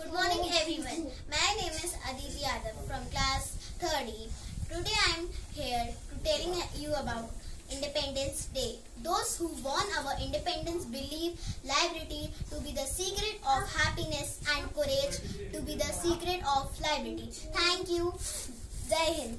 Good morning everyone. My name is Aditi Yadav from class 30. Today I am here to telling you about Independence Day. Those who won our independence believe liberty to be the secret of happiness and courage to be the secret of liberty. Thank you. Jai Hind.